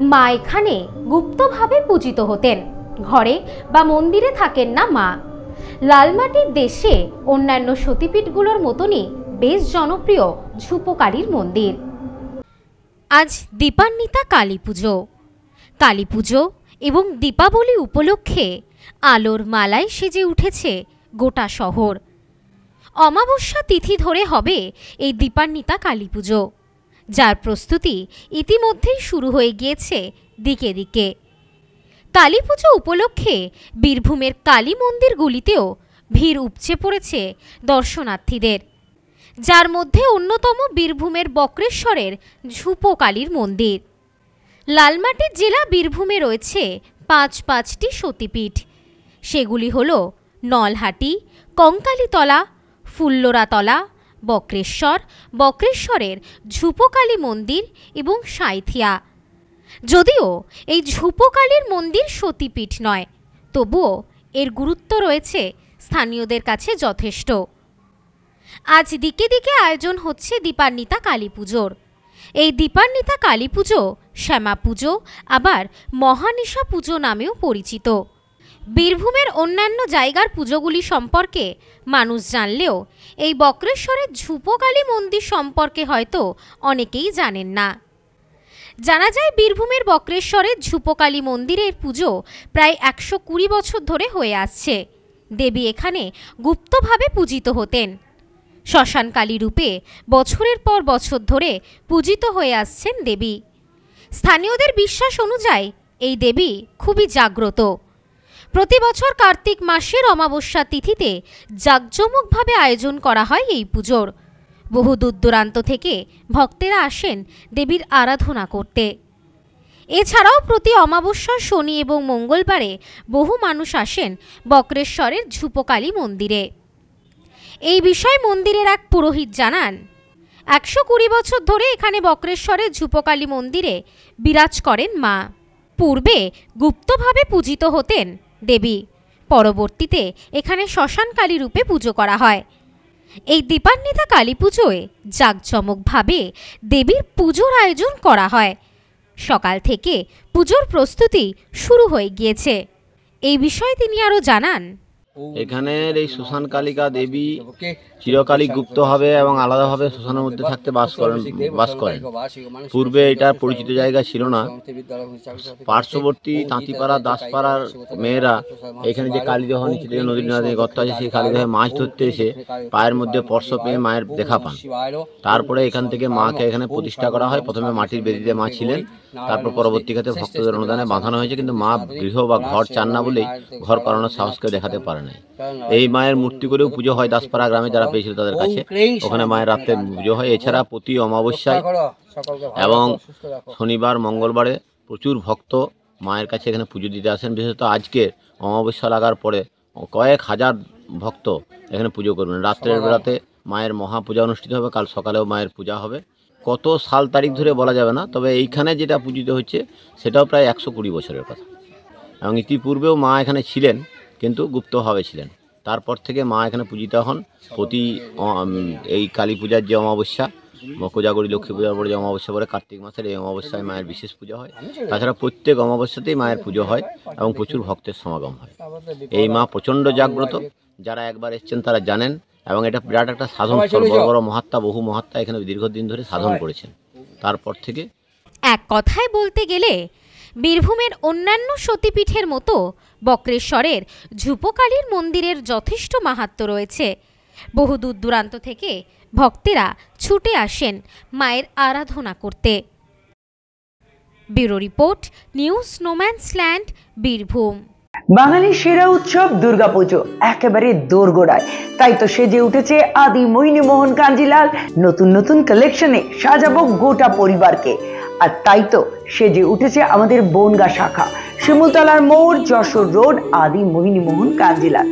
মা এখানে গুপ্তভাবে পূজিত হতেন। ঘরে বা মন্দিরে থাকেন না মা। লালমাটির দেশে অন্যান্য সতীপীঠগুলোর মতনই বেশ জনপ্রিয় ঝুপোকারীর মন্দির। আজ দীপান্বিতা কালী পুজো। কালী পুজো এবং দীপাবলি উপলক্ষে আলোর মালায় সেজে উঠেছে গোটা শহর। অমাবস্যা তিথি ধরে হবে এই দীপান্বিতা কালী পুজো। যার প্রস্তুতি ইতিমধ্যেই শুরু হয়ে গিয়েছে দিকে দিকে। কালী পুজো উপলক্ষে বীরভূমের কালী মন্দিরগুলিতেও ভিড় উপচে পড়েছে দর্শনার্থীদের, যার মধ্যে অন্যতম বীরভূমের বক্রেশ্বরের ঝুপো কালীর মন্দির। লালমাটির জেলা বীরভূমে রয়েছে পাঁচ পাঁচটি সতীপীঠ। সেগুলি হল নলহাটি, কঙ্কালীতলা, ফুল্লোরাতলা বক্রেশ্বর, বক্রেশ্বরের ঝুপোকালী মন্দির এবং সাঁইথিয়া। যদিও এই ঝুপোকালীর মন্দির সতীপীঠ নয়, তবুও এর গুরুত্ব রয়েছে, স্থানীয়দের কাছে যথেষ্ট। আজ দিকে দিকে আয়োজন হচ্ছে দীপান্বিতা কালী পুজোর। এই দীপান্বিতা কালী পুজো শ্যামা পুজো, আবার মহানিশা পুজো নামেও পরিচিত। বীরভূমের অন্যান্য জায়গার পুজোগুলি সম্পর্কে মানুষ জানলেও এই বক্রেশ্বরের ঝুপোকালী মন্দির সম্পর্কে হয়তো অনেকেই জানেন না। জানা যায় বীরভূমের বক্রেশ্বরের ঝুপোকালী মন্দিরের পুজো প্রায় একশো কুড়ি বছর ধরে হয়ে আসছে। দেবী এখানে গুপ্তভাবে পূজিত হতেন। শ্মশানকালী রূপে বছরের পর বছর ধরে পূজিত হয়ে আসছেন দেবী। স্থানীয়দের বিশ্বাস অনুযায়ী এই দেবী খুবই জাগ্রত। প্রতি বছর কার্তিক মাসের অমাবস্যা তিথিতে জাঁকজমকভাবে আয়োজন করা হয় এই পুজোর। বহু দূর দূরান্ত থেকে ভক্তেরা আসেন দেবীর আরাধনা করতে। এছাড়াও প্রতি অমাবস্যা শনি এবং মঙ্গলবারে বহু মানুষ আসেন বক্রেশ্বরের ঝুপোকালী মন্দিরে। এই বিষয়ে মন্দিরের এক পুরোহিত জানান, একশো কুড়ি বছর ধরে এখানে বক্রেশ্বরের ঝুপোকালী মন্দিরে বিরাজ করেন মা। পূর্বে গুপ্তভাবে পূজিত হতেন। দেবী, পরবর্তীতে এখানে শ্মশানকালী রূপে পুজো করা হয়। এই দীপান্বিতা কালী পুজোয় জাঁকজমকভাবে দেবীর পুজোর আয়োজন করা হয়। সকাল থেকে পুজোর প্রস্তুতি শুরু হয়ে গিয়েছে। এই বিষয়ে তিনি আরও জানান। এখানের এই শ্মশান কালিকা দেবী চিরকালই গুপ্ত হবে এবং আলাদাভাবে শ্মশানের মধ্যে থাকতে বাস করেন বাস করেন। পূর্বে এটার পরিচিত জায়গা ছিল না। পার্শ্ববর্তী তাঁতিপাড়া দাসপাড়ার মেয়েরা এখানে যে কালীদহ নিচে যে নদীর নাদে গর্ত আছে সেই কালীদহে মাছ ধরতে এসে পায়ের মধ্যে স্পর্শ পেয়ে মায়ের দেখা পান। তারপরে এখান থেকে মাকে এখানে প্রতিষ্ঠা করা হয়। প্রথমে মাটির বেদিতে মা ছিলেন। তারপর পরবর্তীকালে ভক্তদের অনুদানে বাঁধানো হয়েছে। কিন্তু মা গৃহ বা ঘর চান না বলেই ঘর করানোর সাহসকে দেখাতে পারে নাই। এই মায়ের মূর্তি করেও পুজো হয় দাসপাড়া গ্রামে যারা পেয়েছিল তাদের কাছে। ওখানে মায়ের রাত্রে পুজো হয়। এছাড়া প্রতি অমাবস্যায় এবং শনিবার মঙ্গলবারে প্রচুর ভক্ত মায়ের কাছে এখানে পুজো দিতে আসেন। বিশেষত আজকে অমাবস্যা লাগার পরে কয়েক হাজার ভক্ত এখানে পুজো করবেন। রাত্রের বেলাতে মায়ের মহাপূজা অনুষ্ঠিত হবে। কাল সকালেও মায়ের পূজা হবে। কত সাল তারিখ ধরে বলা যাবে না তবে এইখানে যেটা পূজিত হচ্ছে সেটাও প্রায় একশো কুড়ি বছরের কথা। এবং ইতিপূর্বেও মা এখানে ছিলেন। কিন্তু গুপ্তভাবে ছিলেন। তারপর থেকে মা এখানে পূজিত হন। প্রতি এই কালী পূজার যে অমাবস্যা কোজাগরী লক্ষ্মী পূজার পরে যে অমাবস্যা পরে কার্তিক মাসের এই অমাবস্যায় মায়ের বিশেষ পুজো হয়। তাছাড়া প্রত্যেক অমাবস্যাতেই মায়ের পুজো হয় এবং প্রচুর ভক্তের সমাগম হয়। এই মা প্রচণ্ড জাগ্রত। যারা একবার এসছেন তারা জানেন এবং এটা বিরাট একটা সাধন বড় বড় মহাত্মা, বহু মহাত্মা এখানে দীর্ঘদিন ধরে সাধন করেছেন। তারপর থেকে এক কথায় বলতে গেলে বীরভূমের অন্যান্য সতীপীঠের মতো বক্রেশ্বরের ঝুপোকালীর মন্দিরের যথেষ্ট মাহাত্ম্য রয়েছে। বহু দূর দূরান্ত থেকে ভক্তেরা ছুটে আসেন মায়ের আরাধনা করতে। Bureau report, news snowman's land Birbhum. বাঙালির সেরা উৎসব দুর্গাপুজো, একেবারে দোরগোড়ায়। তাই তো সেজে উঠেছে আদি মোহিনী মোহন কাঞ্জিলাল। নতুন নতুন কালেকশনে সাজাবো গোটা পরিবারকে। আর তাই তো সেজে উঠেছে আমাদের বনগা শাখা। শিমুলতলার মোড়, যশোর রোড আদি মোহিনী মোহন কাঞ্জিলাল